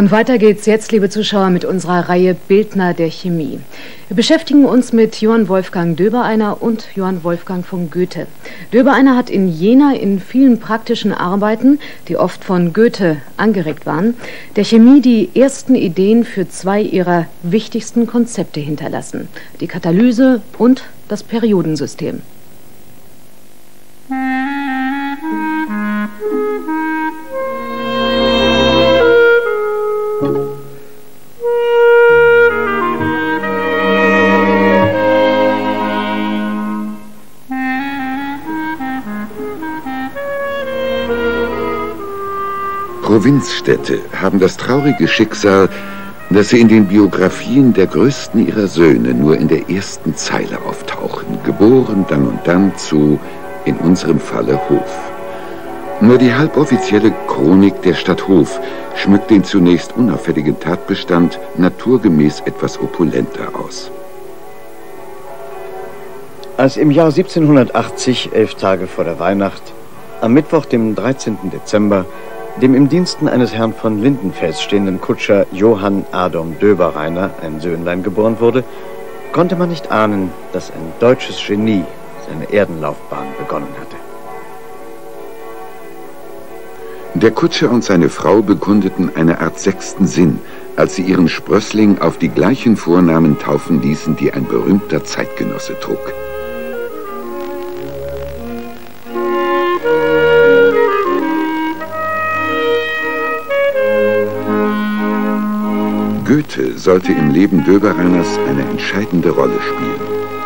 Und weiter geht's jetzt, liebe Zuschauer, mit unserer Reihe Bildner der Chemie. Wir beschäftigen uns mit Johann Wolfgang Döbereiner und Johann Wolfgang von Goethe. Döbereiner hat in Jena in vielen praktischen Arbeiten, die oft von Goethe angeregt waren, der Chemie die ersten Ideen für zwei ihrer wichtigsten Konzepte hinterlassen. Die Katalyse und das Periodensystem. Provinzstädte haben das traurige Schicksal, dass sie in den Biografien der größten ihrer Söhne nur in der ersten Zeile auftauchen, geboren dann und dann zu, in unserem Falle, Hof. Nur die halboffizielle Chronik der Stadt Hof schmückt den zunächst unauffälligen Tatbestand naturgemäß etwas opulenter aus. Als im Jahr 1780, elf Tage vor der Weihnacht, am Mittwoch, dem 13. Dezember, dem im Diensten eines Herrn von Lindenfels stehenden Kutscher Johann Adam Döbereiner ein Söhnlein geboren wurde, konnte man nicht ahnen, dass ein deutsches Genie seine Erdenlaufbahn begonnen hatte. Der Kutscher und seine Frau bekundeten eine Art sechsten Sinn, als sie ihren Sprössling auf die gleichen Vornamen taufen ließen, die ein berühmter Zeitgenosse trug. Goethe sollte im Leben Döbereiners eine entscheidende Rolle spielen.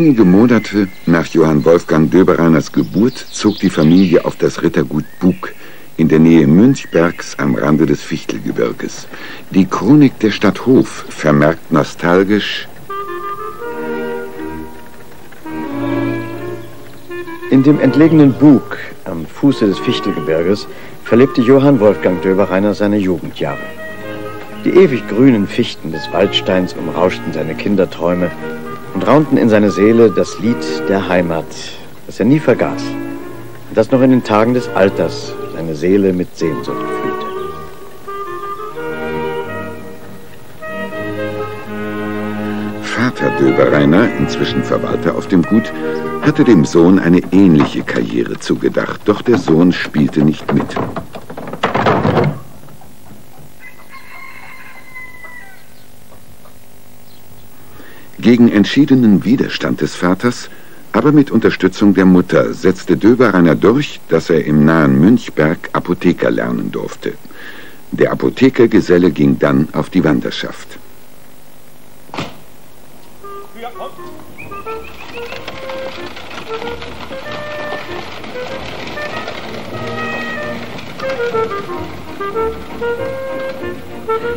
Wenige Monate nach Johann Wolfgang Döbereiners Geburt zog die Familie auf das Rittergut Bug in der Nähe Münchbergs am Rande des Fichtelgebirges. Die Chronik der Stadt Hof vermerkt nostalgisch In dem entlegenen Bug am Fuße des Fichtelgebirges verlebte Johann Wolfgang Döbereiner seine Jugendjahre. Die ewig grünen Fichten des Waldsteins umrauschten seine Kinderträume und raunten in seine Seele das Lied der Heimat, das er nie vergaß und das noch in den Tagen des Alters seine Seele mit Sehnsucht füllte. Vater Döbereiner, inzwischen Verwalter auf dem Gut, hatte dem Sohn eine ähnliche Karriere zugedacht, doch der Sohn spielte nicht mit. Gegen entschiedenen Widerstand des Vaters, aber mit Unterstützung der Mutter, setzte Döbereiner durch, dass er im nahen Münchberg Apotheker lernen durfte. Der Apothekergeselle ging dann auf die Wanderschaft.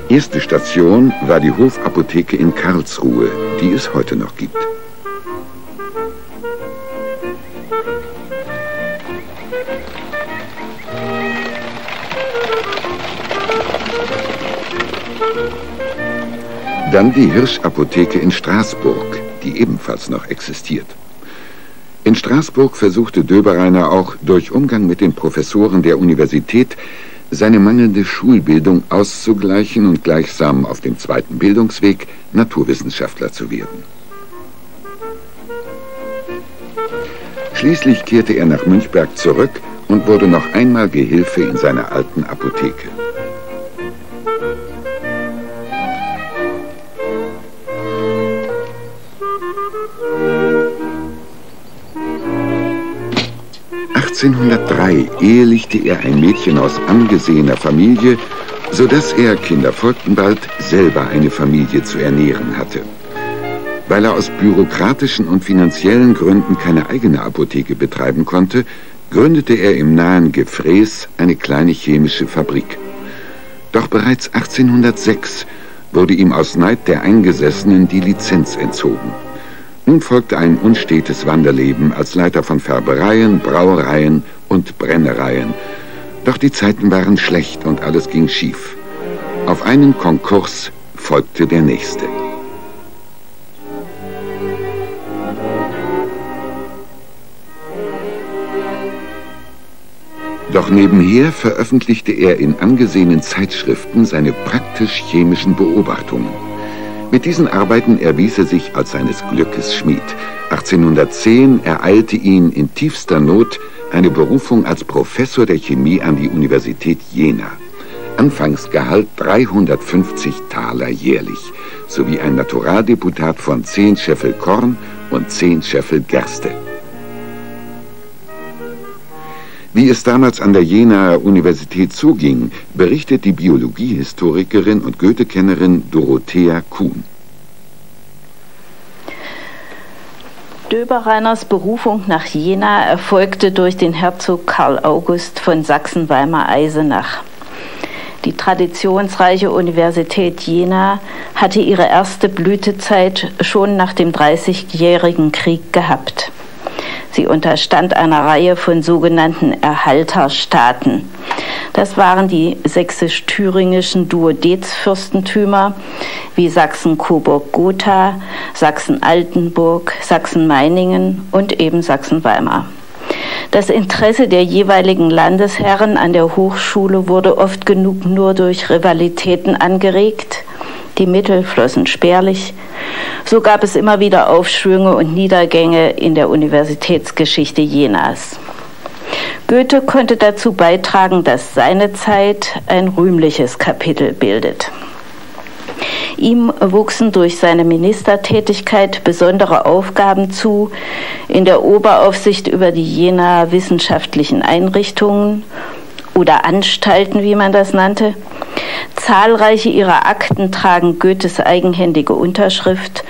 Erste Station war die Hofapotheke in Karlsruhe, die es heute noch gibt. Dann die Hirschapotheke in Straßburg, die ebenfalls noch existiert. In Straßburg versuchte Döbereiner auch durch Umgang mit den Professoren der Universität seine mangelnde Schulbildung auszugleichen und gleichsam auf dem zweiten Bildungsweg Naturwissenschaftler zu werden. Schließlich kehrte er nach Münchberg zurück und wurde noch einmal Gehilfe in seiner alten Apotheke. 1803 ehelichte er ein Mädchen aus angesehener Familie, sodass er, Kinder folgten bald, selber eine Familie zu ernähren hatte. Weil er aus bürokratischen und finanziellen Gründen keine eigene Apotheke betreiben konnte, gründete er im nahen Gefräß eine kleine chemische Fabrik. Doch bereits 1806 wurde ihm aus Neid der Eingesessenen die Lizenz entzogen. Nun folgte ein unstetes Wanderleben als Leiter von Färbereien, Brauereien und Brennereien. Doch die Zeiten waren schlecht und alles ging schief. Auf einen Konkurs folgte der nächste. Doch nebenher veröffentlichte er in angesehenen Zeitschriften seine praktisch-chemischen Beobachtungen. Mit diesen Arbeiten erwies er sich als seines Glückes Schmied. 1810 ereilte ihn in tiefster Not eine Berufung als Professor der Chemie an die Universität Jena. Anfangsgehalt 350 Taler jährlich, sowie ein Naturaldeputat von 10 Scheffel Korn und 10 Scheffel Gerste. Wie es damals an der Jenaer Universität zuging, berichtet die Biologiehistorikerin und Goethe-Kennerin Dorothea Kuhn. Döberreiners Berufung nach Jena erfolgte durch den Herzog Karl August von Sachsen-Weimar-Eisenach. Die traditionsreiche Universität Jena hatte ihre erste Blütezeit schon nach dem Dreißigjährigen Krieg gehabt. Sie unterstand einer Reihe von sogenannten Erhalterstaaten. Das waren die sächsisch-thüringischen Duodezfürstentümer wie Sachsen-Coburg-Gotha, Sachsen-Altenburg, Sachsen-Meiningen und eben Sachsen-Weimar. Das Interesse der jeweiligen Landesherren an der Hochschule wurde oft genug nur durch Rivalitäten angeregt die Mittel flossen spärlich. So gab es immer wieder Aufschwünge und Niedergänge in der Universitätsgeschichte Jenas. Goethe konnte dazu beitragen, dass seine Zeit ein rühmliches Kapitel bildet. Ihm wuchsen durch seine Ministertätigkeit besondere Aufgaben zu in der Oberaufsicht über die Jena wissenschaftlichen Einrichtungen oder Anstalten, wie man das nannte. Zahlreiche ihrer Akten tragen Goethes eigenhändige Unterschrift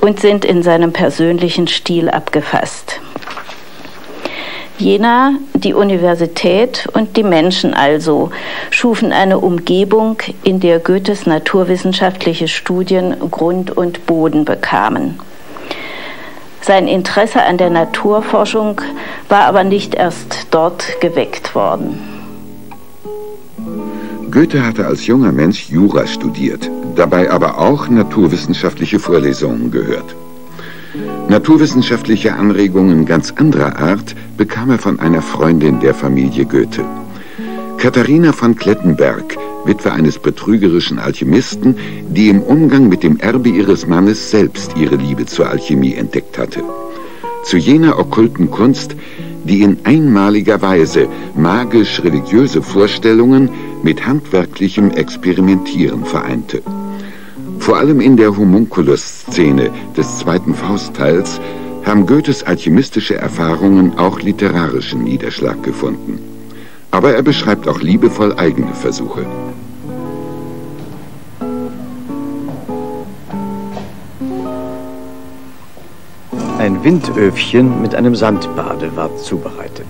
und sind in seinem persönlichen Stil abgefasst. Jena, die Universität und die Menschen also schufen eine Umgebung, in der Goethes naturwissenschaftliche Studien Grund und Boden bekamen. Sein Interesse an der Naturforschung war aber nicht erst dort geweckt worden. Goethe hatte als junger Mensch Jura studiert, dabei aber auch naturwissenschaftliche Vorlesungen gehört. Naturwissenschaftliche Anregungen ganz anderer Art bekam er von einer Freundin der Familie Goethe. Katharina von Klettenberg, Witwe eines betrügerischen Alchemisten, die im Umgang mit dem Erbe ihres Mannes selbst ihre Liebe zur Alchemie entdeckt hatte. Zu jener okkulten Kunst, die in einmaliger Weise magisch-religiöse Vorstellungen mit handwerklichem Experimentieren vereinte. Vor allem in der Homunculus-Szene des zweiten Faustteils haben Goethes alchemistische Erfahrungen auch literarischen Niederschlag gefunden. Aber er beschreibt auch liebevoll eigene Versuche. Windöfchen mit einem Sandbade war zubereitet.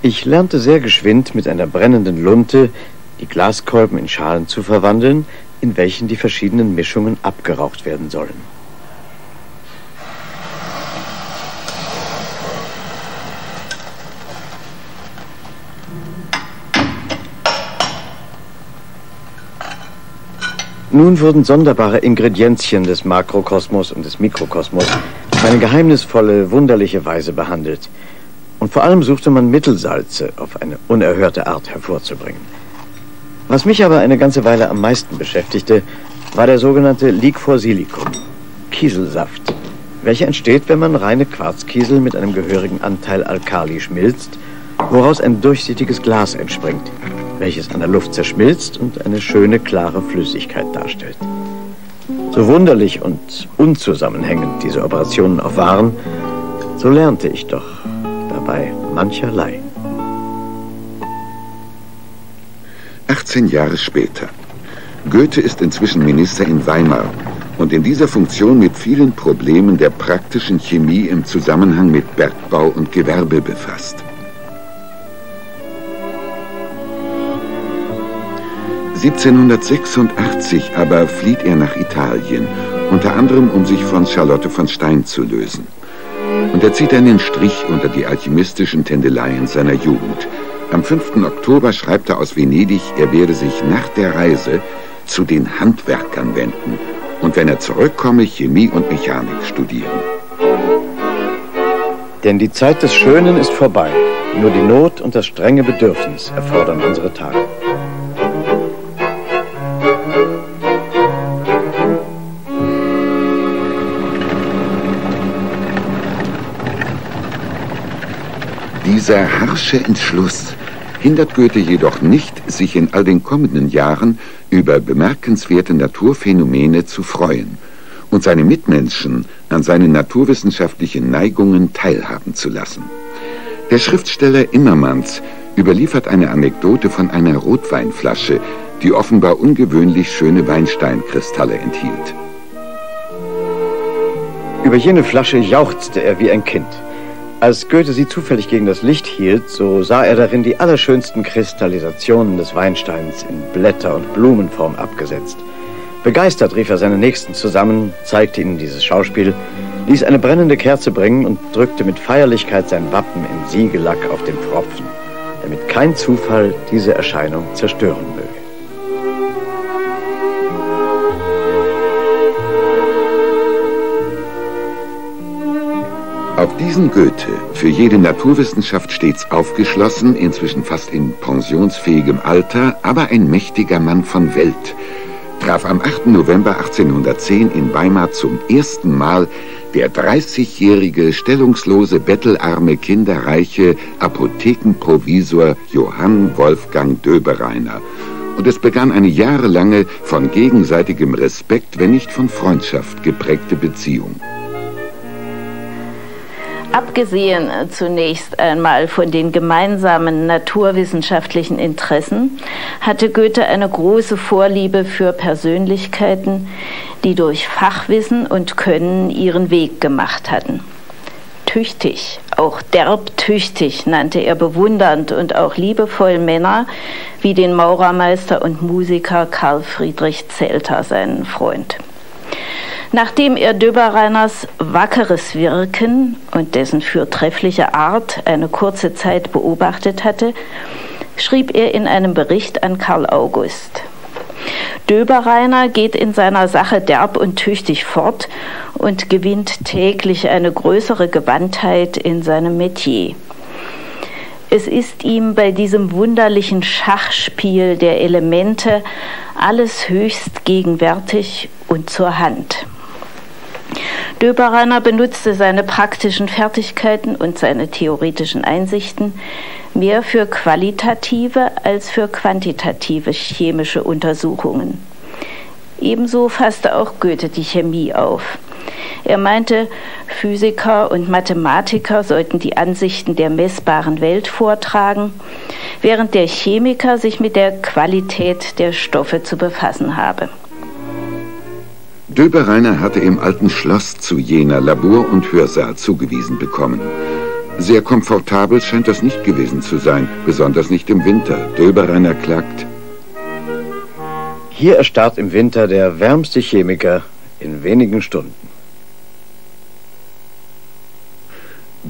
Ich lernte sehr geschwind mit einer brennenden Lunte die Glaskolben in Schalen zu verwandeln, in welchen die verschiedenen Mischungen abgeraucht werden sollen. Nun wurden sonderbare Ingredienzien des Makrokosmos und des Mikrokosmos auf eine geheimnisvolle, wunderliche Weise behandelt – und vor allem suchte man Mittelsalze auf eine unerhörte Art hervorzubringen. Was mich aber eine ganze Weile am meisten beschäftigte, war der sogenannte Liquor Kieselsaft, welcher entsteht, wenn man reine Quarzkiesel mit einem gehörigen Anteil Alkali schmilzt, woraus ein durchsichtiges Glas entspringt, welches an der Luft zerschmilzt und eine schöne, klare Flüssigkeit darstellt. So wunderlich und unzusammenhängend diese Operationen auch waren, so lernte ich doch dabei mancherlei. 18 Jahre später. Goethe ist inzwischen Minister in Weimar und in dieser Funktion mit vielen Problemen der praktischen Chemie im Zusammenhang mit Bergbau und Gewerbe befasst. 1786 aber flieht er nach Italien, unter anderem um sich von Charlotte von Stein zu lösen. Und er zieht einen Strich unter die alchemistischen Tendeleien seiner Jugend. Am 5. Oktober schreibt er aus Venedig, er werde sich nach der Reise zu den Handwerkern wenden und wenn er zurückkomme, Chemie und Mechanik studieren. Denn die Zeit des Schönen ist vorbei. Nur die Not und das strenge Bedürfnis erfordern unsere Tage. Dieser harsche Entschluss hindert Goethe jedoch nicht, sich in all den kommenden Jahren über bemerkenswerte Naturphänomene zu freuen und seine Mitmenschen an seinen naturwissenschaftlichen Neigungen teilhaben zu lassen. Der Schriftsteller Immermanns überliefert eine Anekdote von einer Rotweinflasche, die offenbar ungewöhnlich schöne Weinsteinkristalle enthielt. Über jene Flasche jauchzte er wie ein Kind. Als Goethe sie zufällig gegen das Licht hielt, so sah er darin die allerschönsten Kristallisationen des Weinsteins in Blätter- und Blumenform abgesetzt. Begeistert rief er seine Nächsten zusammen, zeigte ihnen dieses Schauspiel, ließ eine brennende Kerze bringen und drückte mit Feierlichkeit sein Wappen in Siegellack auf den Pfropfen, damit kein Zufall diese Erscheinung zerstören möge. Auf diesen Goethe, für jede Naturwissenschaft stets aufgeschlossen, inzwischen fast in pensionsfähigem Alter, aber ein mächtiger Mann von Welt, traf am 8. November 1810 in Weimar zum ersten Mal der 30-jährige, stellungslose, bettelarme, kinderreiche Apothekenprovisor Johann Wolfgang Döbereiner. Und es begann eine jahrelange, von gegenseitigem Respekt, wenn nicht von Freundschaft geprägte Beziehung. Abgesehen äh, zunächst einmal von den gemeinsamen naturwissenschaftlichen Interessen hatte Goethe eine große Vorliebe für Persönlichkeiten, die durch Fachwissen und Können ihren Weg gemacht hatten. Tüchtig, auch derb tüchtig nannte er bewundernd und auch liebevoll Männer wie den Maurermeister und Musiker Karl Friedrich Zelter, seinen Freund. Nachdem er Döberreiners wackeres Wirken und dessen fürtreffliche Art eine kurze Zeit beobachtet hatte, schrieb er in einem Bericht an Karl August. Döberreiner geht in seiner Sache derb und tüchtig fort und gewinnt täglich eine größere Gewandtheit in seinem Metier. Es ist ihm bei diesem wunderlichen Schachspiel der Elemente alles höchst gegenwärtig und zur Hand. Döbereiner benutzte seine praktischen Fertigkeiten und seine theoretischen Einsichten mehr für qualitative als für quantitative chemische Untersuchungen. Ebenso fasste auch Goethe die Chemie auf. Er meinte, Physiker und Mathematiker sollten die Ansichten der messbaren Welt vortragen, während der Chemiker sich mit der Qualität der Stoffe zu befassen habe. Döbereiner hatte im alten Schloss zu Jena Labor und Hörsaal zugewiesen bekommen. Sehr komfortabel scheint das nicht gewesen zu sein, besonders nicht im Winter. Döbereiner klagt. Hier erstarrt im Winter der wärmste Chemiker in wenigen Stunden.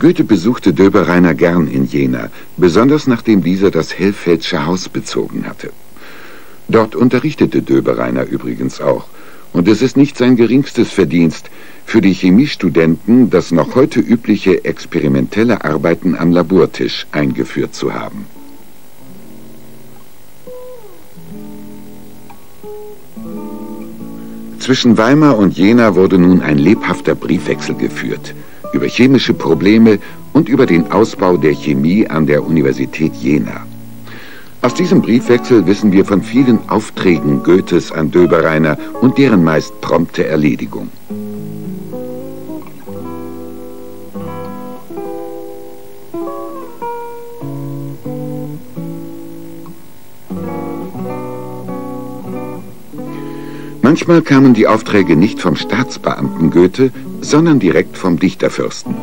Goethe besuchte Döbereiner gern in Jena, besonders nachdem dieser das Hellfeldsche Haus bezogen hatte. Dort unterrichtete Döbereiner übrigens auch. Und es ist nicht sein geringstes Verdienst, für die Chemiestudenten das noch heute übliche experimentelle Arbeiten am Labortisch eingeführt zu haben. Zwischen Weimar und Jena wurde nun ein lebhafter Briefwechsel geführt über chemische Probleme und über den Ausbau der Chemie an der Universität Jena. Aus diesem Briefwechsel wissen wir von vielen Aufträgen Goethes an Döbereiner und deren meist prompte Erledigung. Manchmal kamen die Aufträge nicht vom Staatsbeamten Goethe, sondern direkt vom Dichterfürsten.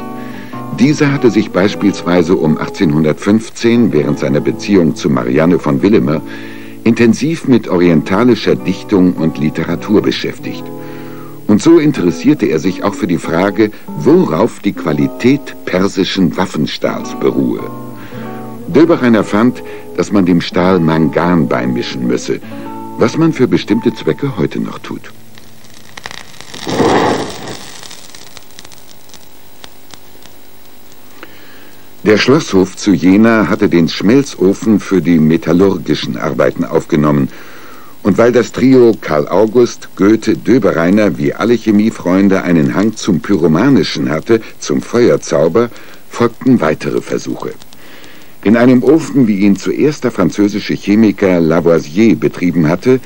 Dieser hatte sich beispielsweise um 1815 während seiner Beziehung zu Marianne von Willemer intensiv mit orientalischer Dichtung und Literatur beschäftigt. Und so interessierte er sich auch für die Frage, worauf die Qualität persischen Waffenstahls beruhe. Döbereiner fand, dass man dem Stahl Mangan beimischen müsse, was man für bestimmte Zwecke heute noch tut. Der Schlosshof zu Jena hatte den Schmelzofen für die metallurgischen Arbeiten aufgenommen. Und weil das Trio Karl August, Goethe, Döbereiner wie alle Chemiefreunde einen Hang zum Pyromanischen hatte, zum Feuerzauber, folgten weitere Versuche. In einem Ofen, wie ihn zuerst der französische Chemiker Lavoisier betrieben hatte,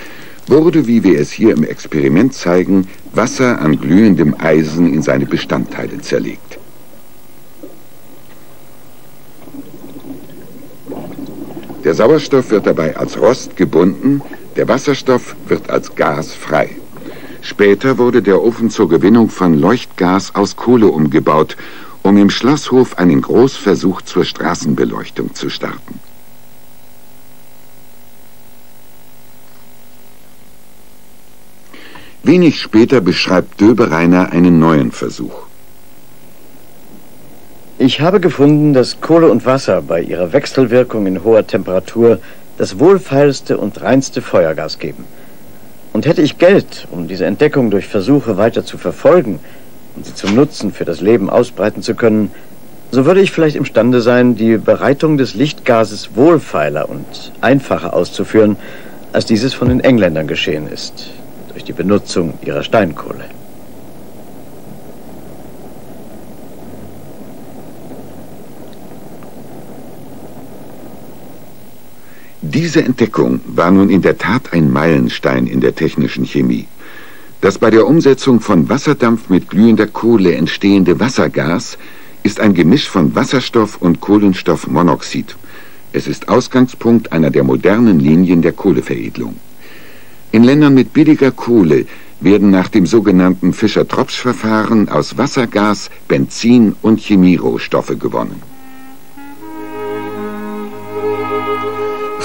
wurde, wie wir es hier im Experiment zeigen, Wasser an glühendem Eisen in seine Bestandteile zerlegt. Der Sauerstoff wird dabei als Rost gebunden, der Wasserstoff wird als Gas frei. Später wurde der Ofen zur Gewinnung von Leuchtgas aus Kohle umgebaut, um im Schlosshof einen Großversuch zur Straßenbeleuchtung zu starten. Wenig später beschreibt Döbereiner einen neuen Versuch. Ich habe gefunden, dass Kohle und Wasser bei ihrer Wechselwirkung in hoher Temperatur das wohlfeilste und reinste Feuergas geben. Und hätte ich Geld, um diese Entdeckung durch Versuche weiter zu verfolgen und sie zum Nutzen für das Leben ausbreiten zu können, so würde ich vielleicht imstande sein, die Bereitung des Lichtgases wohlfeiler und einfacher auszuführen, als dieses von den Engländern geschehen ist, durch die Benutzung ihrer Steinkohle. Diese Entdeckung war nun in der Tat ein Meilenstein in der technischen Chemie. Das bei der Umsetzung von Wasserdampf mit glühender Kohle entstehende Wassergas ist ein Gemisch von Wasserstoff und Kohlenstoffmonoxid. Es ist Ausgangspunkt einer der modernen Linien der Kohleveredelung. In Ländern mit billiger Kohle werden nach dem sogenannten Fischer-Tropsch-Verfahren aus Wassergas Benzin und Chemierohstoffe gewonnen.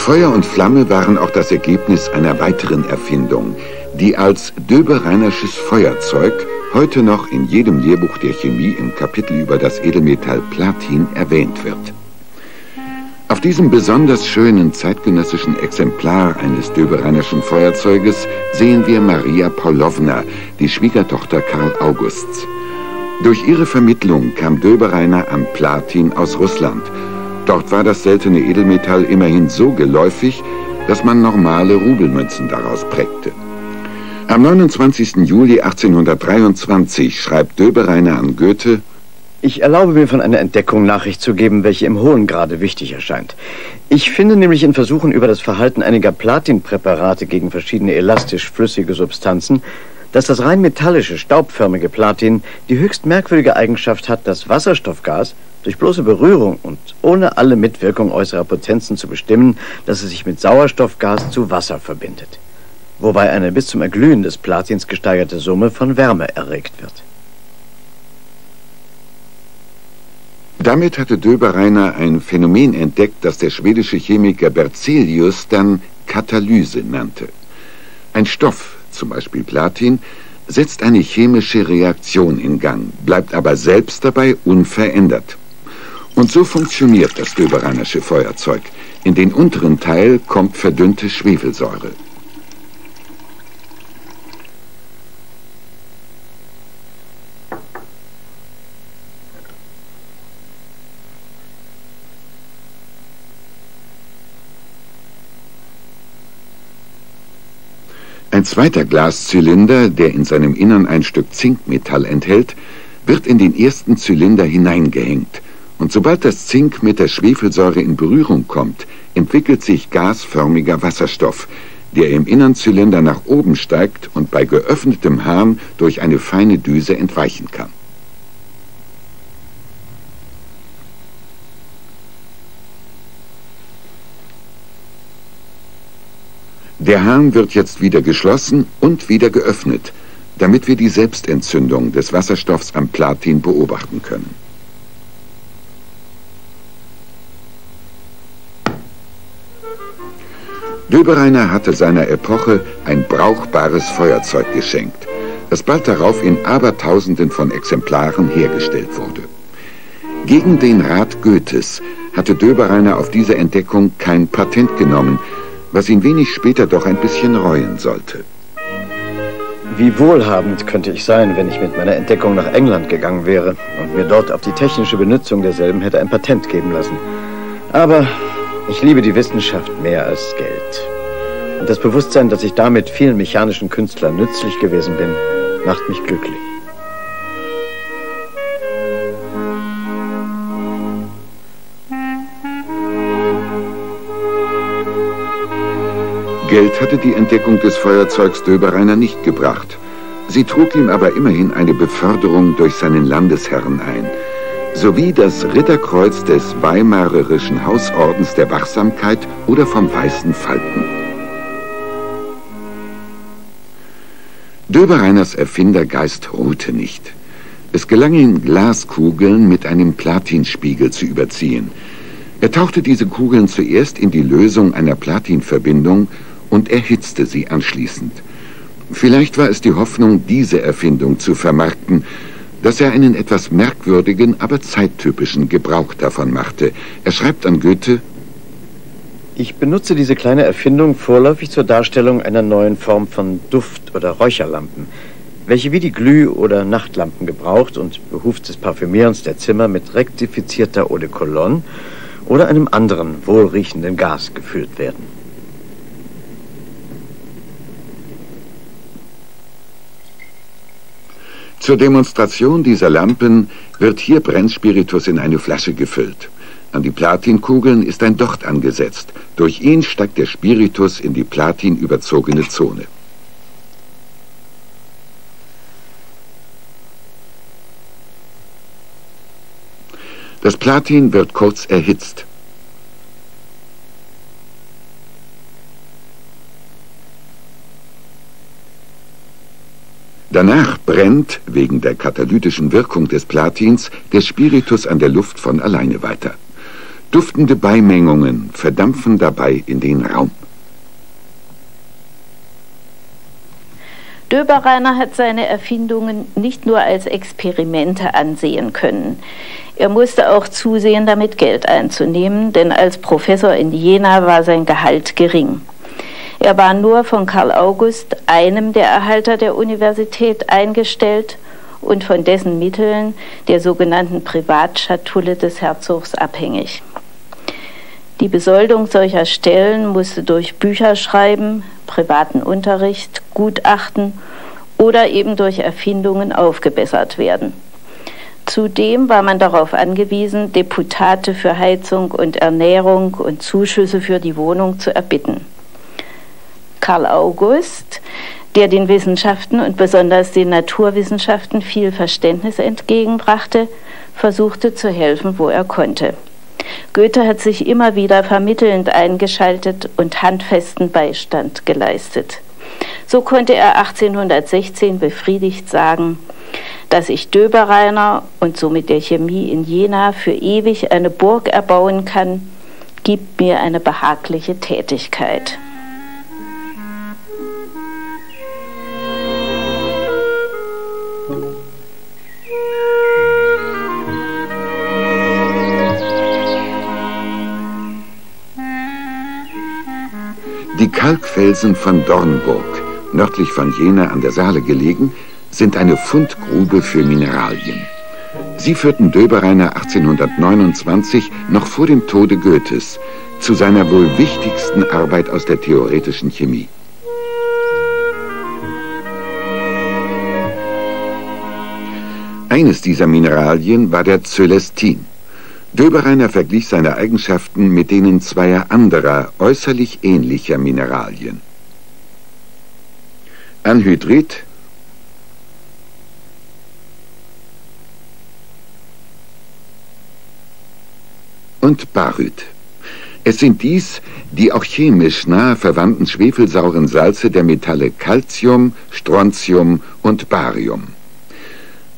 Feuer und Flamme waren auch das Ergebnis einer weiteren Erfindung, die als Döbereinersches Feuerzeug heute noch in jedem Lehrbuch der Chemie im Kapitel über das Edelmetall Platin erwähnt wird. Auf diesem besonders schönen zeitgenössischen Exemplar eines Döbereinerschen Feuerzeuges sehen wir Maria Paulowna, die Schwiegertochter Karl Augusts. Durch ihre Vermittlung kam Döbereiner an Platin aus Russland – Dort war das seltene Edelmetall immerhin so geläufig, dass man normale Rubelmünzen daraus prägte. Am 29. Juli 1823 schreibt Döbereiner an Goethe, ich erlaube mir von einer Entdeckung Nachricht zu geben, welche im hohen Grade wichtig erscheint. Ich finde nämlich in Versuchen über das Verhalten einiger Platinpräparate gegen verschiedene elastisch flüssige Substanzen, dass das rein metallische, staubförmige Platin die höchst merkwürdige Eigenschaft hat, das Wasserstoffgas durch bloße Berührung und ohne alle Mitwirkung äußerer Potenzen zu bestimmen, dass es sich mit Sauerstoffgas zu Wasser verbindet, wobei eine bis zum Erglühen des Platins gesteigerte Summe von Wärme erregt wird. Damit hatte Döbereiner ein Phänomen entdeckt, das der schwedische Chemiker Berzelius dann Katalyse nannte. Ein Stoff, zum Beispiel Platin, setzt eine chemische Reaktion in Gang, bleibt aber selbst dabei unverändert. Und so funktioniert das Döberanersche Feuerzeug. In den unteren Teil kommt verdünnte Schwefelsäure. Ein zweiter Glaszylinder, der in seinem Innern ein Stück Zinkmetall enthält, wird in den ersten Zylinder hineingehängt – und sobald das Zink mit der Schwefelsäure in Berührung kommt, entwickelt sich gasförmiger Wasserstoff, der im Innernzylinder nach oben steigt und bei geöffnetem Hahn durch eine feine Düse entweichen kann. Der Hahn wird jetzt wieder geschlossen und wieder geöffnet, damit wir die Selbstentzündung des Wasserstoffs am Platin beobachten können. Döbereiner hatte seiner Epoche ein brauchbares Feuerzeug geschenkt, das bald darauf in Abertausenden von Exemplaren hergestellt wurde. Gegen den Rat Goethes hatte Döbereiner auf diese Entdeckung kein Patent genommen, was ihn wenig später doch ein bisschen reuen sollte. Wie wohlhabend könnte ich sein, wenn ich mit meiner Entdeckung nach England gegangen wäre und mir dort auf die technische Benutzung derselben hätte ein Patent geben lassen. Aber ich liebe die Wissenschaft mehr als Geld. Und das Bewusstsein, dass ich damit vielen mechanischen Künstlern nützlich gewesen bin, macht mich glücklich. Geld hatte die Entdeckung des Feuerzeugs Döbereiner nicht gebracht. Sie trug ihm aber immerhin eine Beförderung durch seinen Landesherrn ein – sowie das Ritterkreuz des Weimarerischen Hausordens der Wachsamkeit oder vom Weißen Falken. Döbereiners Erfindergeist ruhte nicht. Es gelang ihm, Glaskugeln mit einem Platinspiegel zu überziehen. Er tauchte diese Kugeln zuerst in die Lösung einer Platinverbindung und erhitzte sie anschließend. Vielleicht war es die Hoffnung, diese Erfindung zu vermarkten, dass er einen etwas merkwürdigen, aber zeittypischen Gebrauch davon machte. Er schreibt an Goethe, ich benutze diese kleine Erfindung vorläufig zur Darstellung einer neuen Form von Duft- oder Räucherlampen, welche wie die Glüh- oder Nachtlampen gebraucht und behufs des Parfümierens der Zimmer mit rektifizierter Eau de Cologne oder einem anderen wohlriechenden Gas gefüllt werden. Zur Demonstration dieser Lampen wird hier Brennspiritus in eine Flasche gefüllt. An die Platinkugeln ist ein Docht angesetzt. Durch ihn steigt der Spiritus in die platinüberzogene Zone. Das Platin wird kurz erhitzt. Danach brennt, wegen der katalytischen Wirkung des Platins, der Spiritus an der Luft von alleine weiter. Duftende Beimengungen verdampfen dabei in den Raum. Döbereiner hat seine Erfindungen nicht nur als Experimente ansehen können. Er musste auch zusehen, damit Geld einzunehmen, denn als Professor in Jena war sein Gehalt gering. Er war nur von Karl August, einem der Erhalter der Universität, eingestellt und von dessen Mitteln, der sogenannten Privatschatulle des Herzogs, abhängig. Die Besoldung solcher Stellen musste durch Bücherschreiben, privaten Unterricht, Gutachten oder eben durch Erfindungen aufgebessert werden. Zudem war man darauf angewiesen, Deputate für Heizung und Ernährung und Zuschüsse für die Wohnung zu erbitten. Karl August, der den Wissenschaften und besonders den Naturwissenschaften viel Verständnis entgegenbrachte, versuchte zu helfen, wo er konnte. Goethe hat sich immer wieder vermittelnd eingeschaltet und handfesten Beistand geleistet. So konnte er 1816 befriedigt sagen, dass ich Döbereiner und somit der Chemie in Jena für ewig eine Burg erbauen kann, gibt mir eine behagliche Tätigkeit. Kalkfelsen von Dornburg, nördlich von Jena an der Saale gelegen, sind eine Fundgrube für Mineralien. Sie führten Döbereiner 1829, noch vor dem Tode Goethes, zu seiner wohl wichtigsten Arbeit aus der theoretischen Chemie. Eines dieser Mineralien war der Cölestin. Döbereiner verglich seine Eigenschaften mit denen zweier anderer, äußerlich ähnlicher Mineralien. Anhydrit und Baryt. Es sind dies die auch chemisch nahe verwandten schwefelsauren Salze der Metalle Calcium, Strontium und Barium.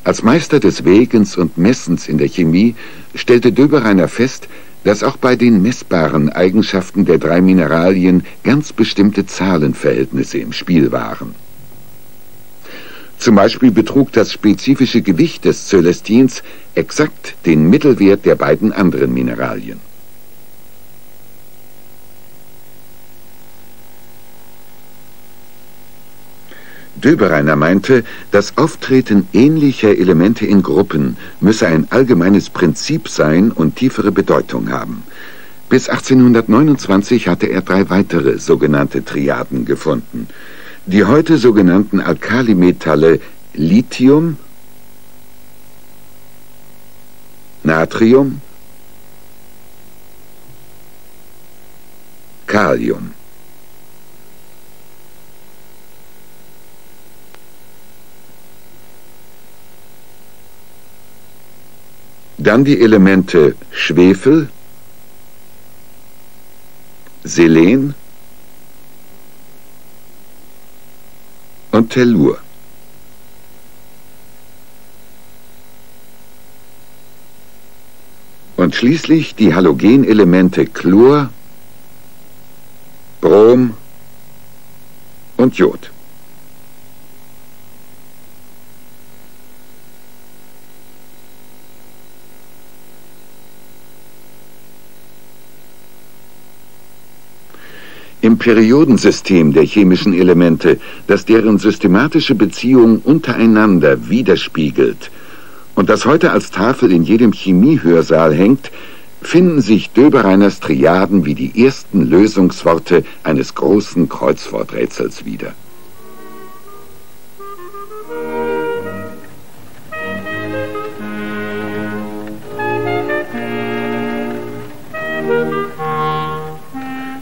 Als Meister des Wegens und Messens in der Chemie stellte Döbereiner fest, dass auch bei den messbaren Eigenschaften der drei Mineralien ganz bestimmte Zahlenverhältnisse im Spiel waren. Zum Beispiel betrug das spezifische Gewicht des Cölestins exakt den Mittelwert der beiden anderen Mineralien. Döbereiner meinte, das Auftreten ähnlicher Elemente in Gruppen müsse ein allgemeines Prinzip sein und tiefere Bedeutung haben. Bis 1829 hatte er drei weitere sogenannte Triaden gefunden. Die heute sogenannten Alkalimetalle Lithium, Natrium, Kalium. Dann die Elemente Schwefel, Selen und Tellur. Und schließlich die Halogenelemente Chlor, Brom und Jod. Im Periodensystem der chemischen Elemente, das deren systematische Beziehung untereinander widerspiegelt und das heute als Tafel in jedem Chemiehörsaal hängt, finden sich Döbereiners Triaden wie die ersten Lösungsworte eines großen Kreuzworträtsels wieder.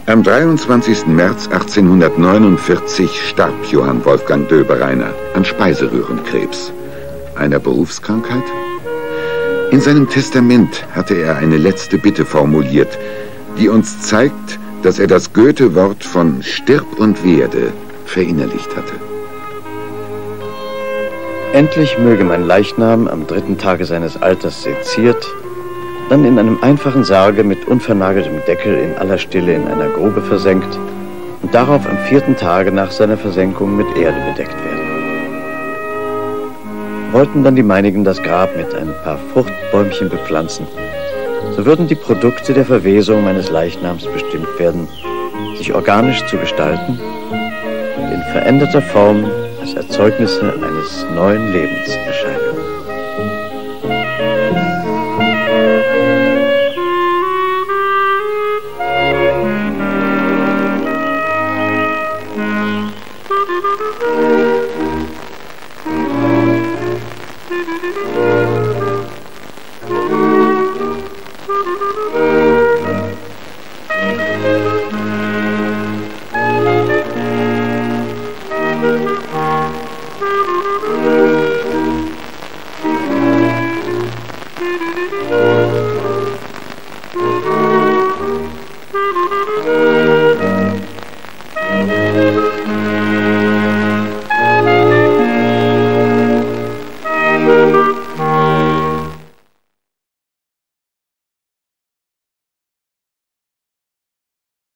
Am 23. März 1849 starb Johann Wolfgang Döbereiner an Speiseröhrenkrebs. Einer Berufskrankheit? In seinem Testament hatte er eine letzte Bitte formuliert, die uns zeigt, dass er das Goethe-Wort von Stirb und werde verinnerlicht hatte. Endlich möge mein Leichnam am dritten Tage seines Alters seziert dann in einem einfachen Sarge mit unvernageltem Deckel in aller Stille in einer Grube versenkt und darauf am vierten Tage nach seiner Versenkung mit Erde bedeckt werden. Wollten dann die meinigen das Grab mit ein paar Fruchtbäumchen bepflanzen, so würden die Produkte der Verwesung meines Leichnams bestimmt werden, sich organisch zu gestalten und in veränderter Form als Erzeugnisse eines neuen Lebens erscheinen.